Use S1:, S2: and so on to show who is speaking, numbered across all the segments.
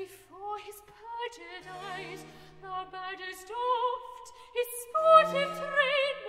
S1: before his
S2: perjured eyes, thou badest oft his sportive train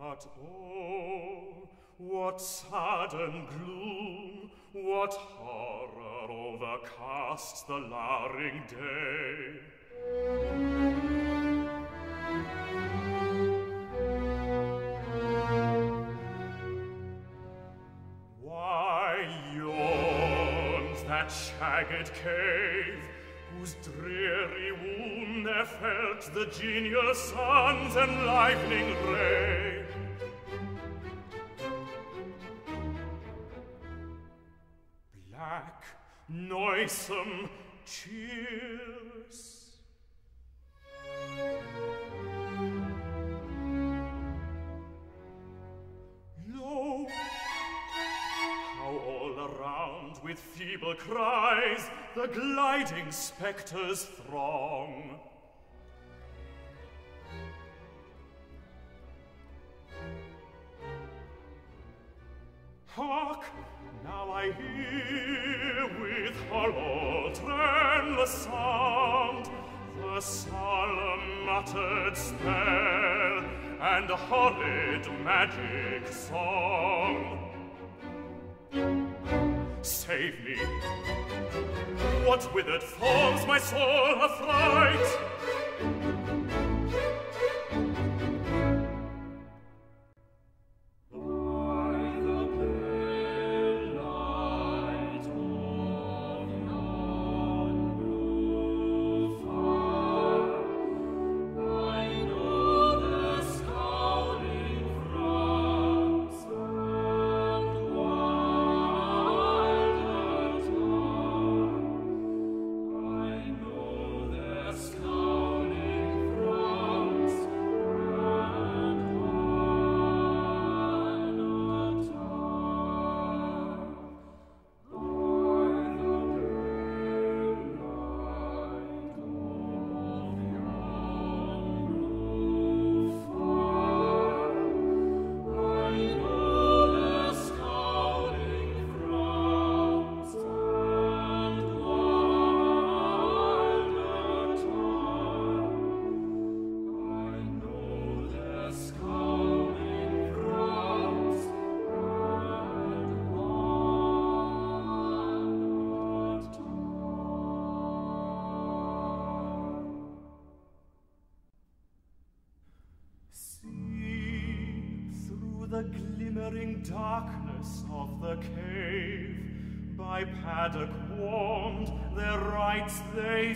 S2: But oh, what sudden gloom, what horror overcasts the lowering day. Why yawns that shagged cave, whose dreary womb there felt the genial sun's enlivening ray? Noisome, cheers. Lo, how all around with feeble cries the gliding spectres throng. And horrid magic song. Save me, What withered forms my soul affright? Glimmering darkness of the cave. By paddock warmed their rites they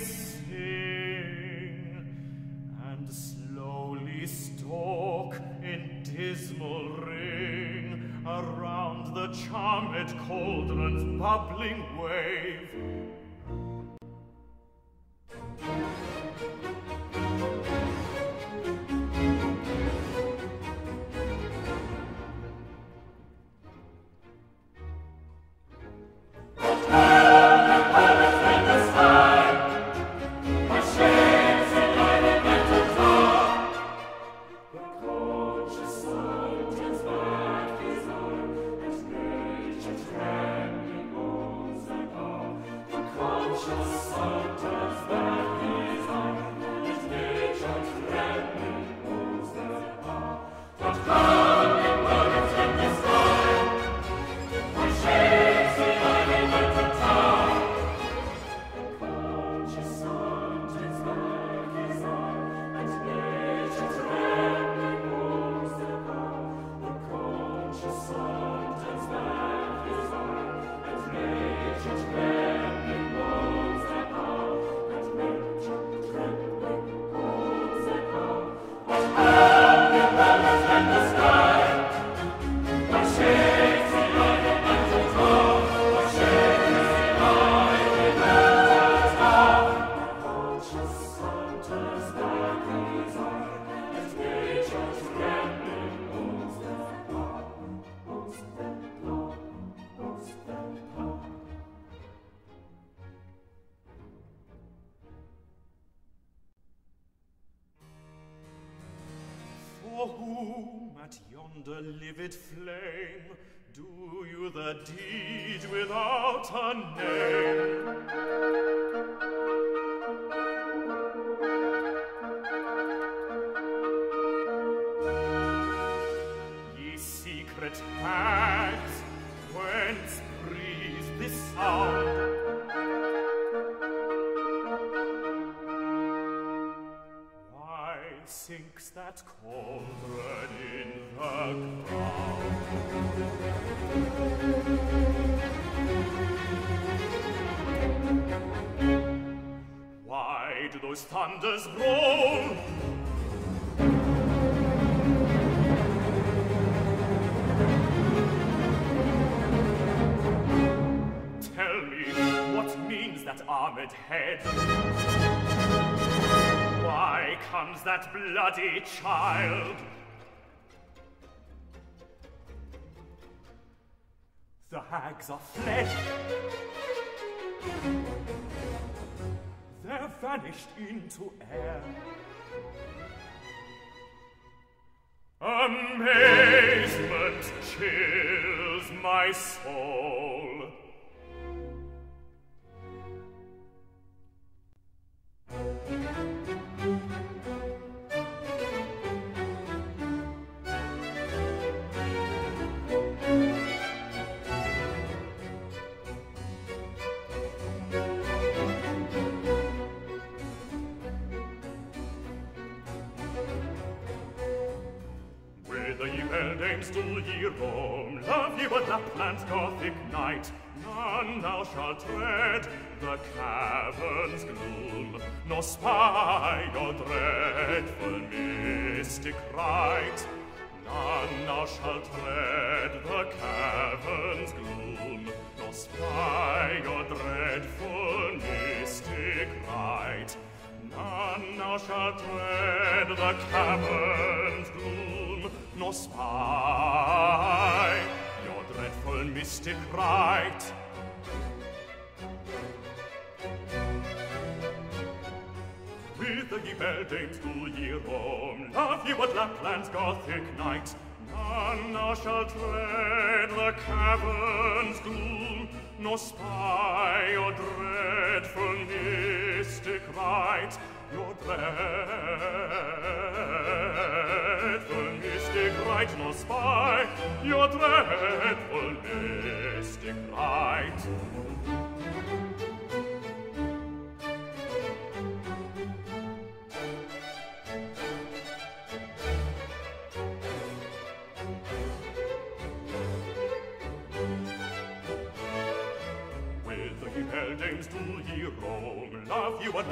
S2: armored head. Why comes that bloody child? The hags are fled there vanished into air. Amazement chills my soul. your dreadful mystic rite, none now shall tread the cavern's gloom, nor spy your dreadful mystic rite. None now shall tread the cavern's gloom, nor spy your dreadful mystic rite. die Welt denkst ye roam. love ye what Lapland's Gothic night. None now shall tread the cavern's gloom, nor spy your dreadful mystic rite, your dreadful mystic rite, nor spy your dreadful mystic rite.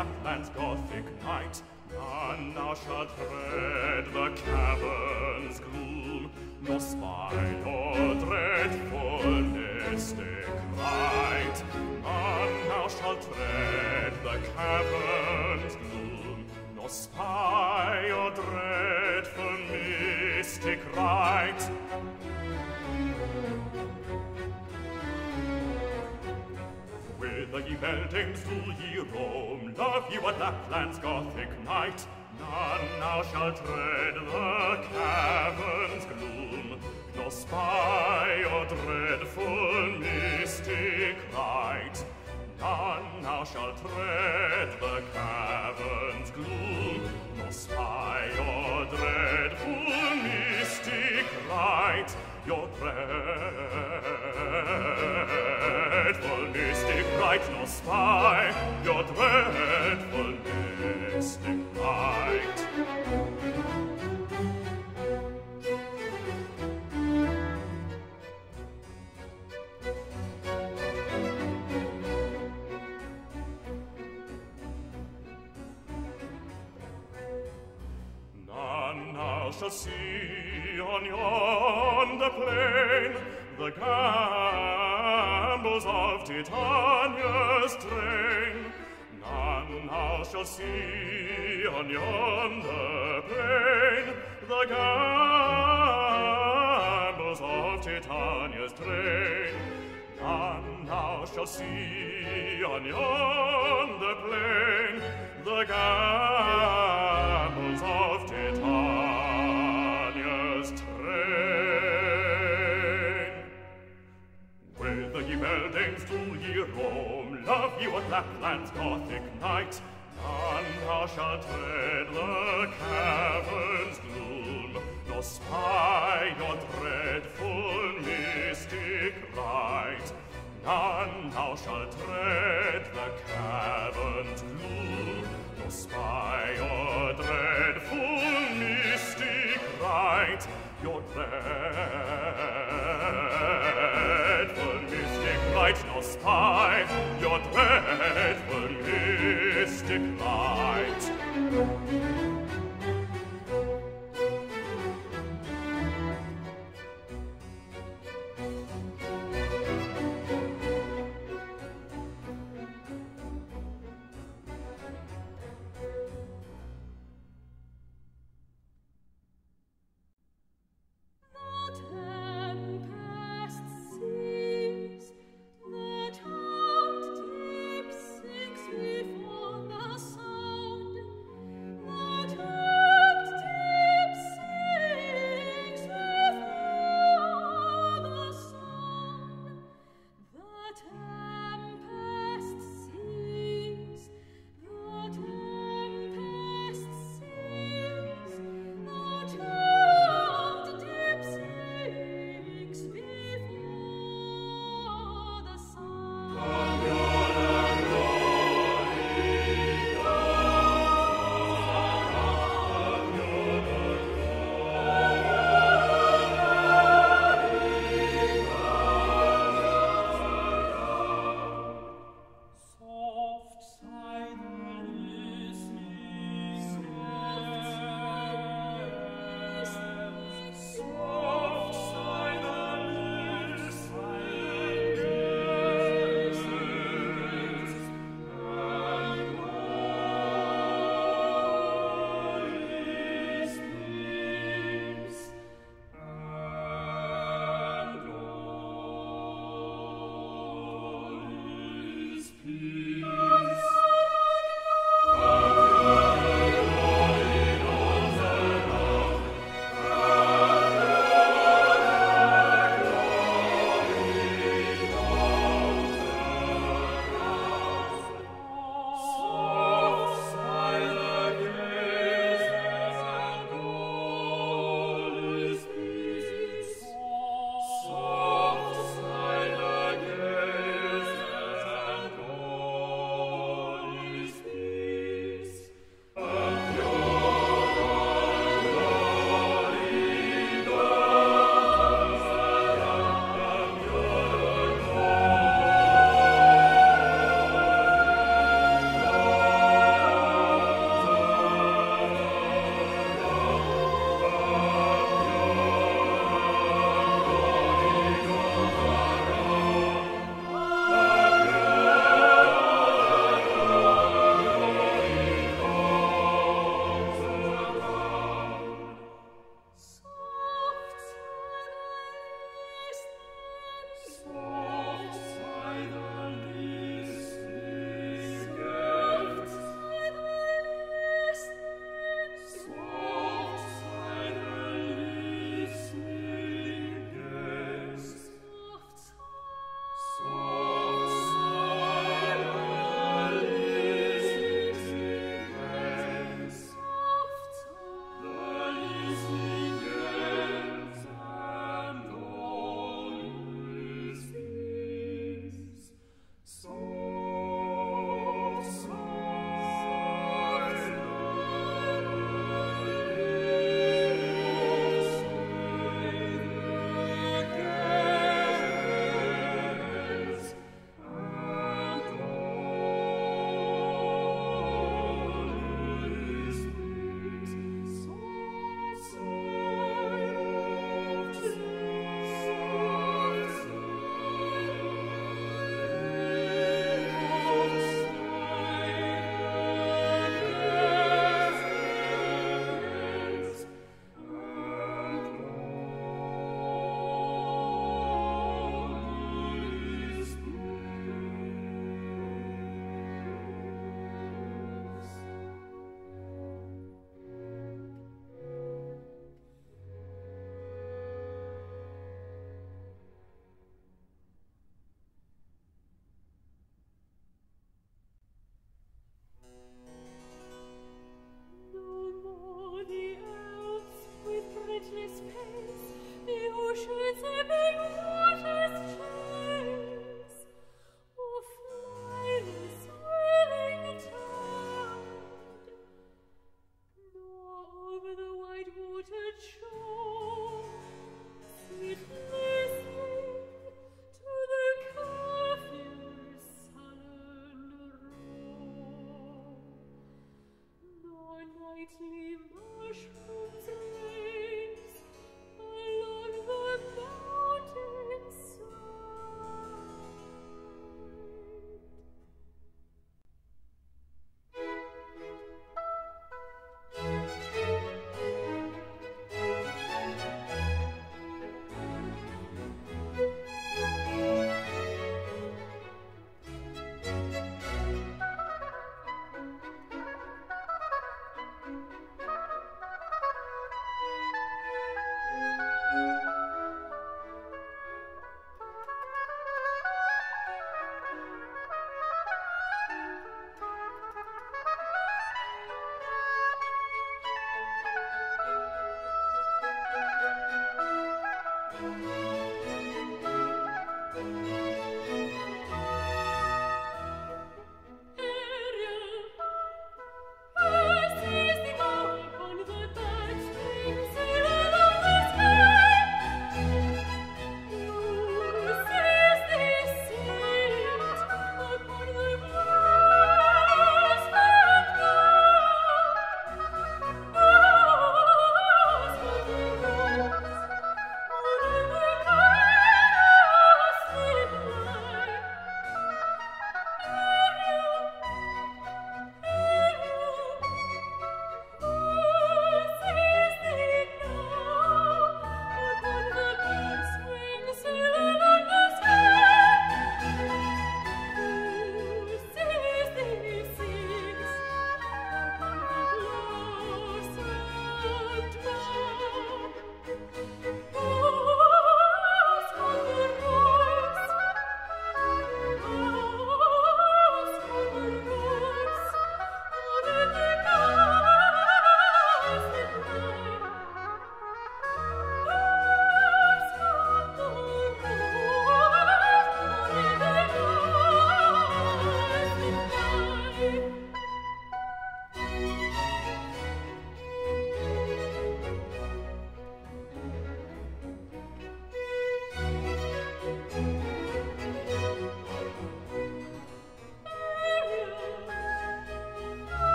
S2: Lapland's Gothic night, none now shall tread the cavern's gloom, nor spy nor dreadful mystic light. None now shall tread the cavern's gloom, nor spy or dreadful mystic light. Whither ye beldings do ye roam? Love ye what Lapland's Gothic night? None now shall tread the cavern's gloom, nor spy your dreadful mystic light. None now shall tread the cavern's gloom, nor spy your dreadful mystic light. Your dreadful mystic night nor spy, your dreadful mystic night. None now shall see on yonder plain the guide gambols of Titania's train. None now shall see on yonder plain the gambols of Titania's train. None now shall see on yonder plain the gambols denkst ye Jerome, love you at Lapland's Gothic night? None now shall tread the cavern's gloom, nor spy your dreadful mystic light. None now shall tread the cavern's gloom, nor spy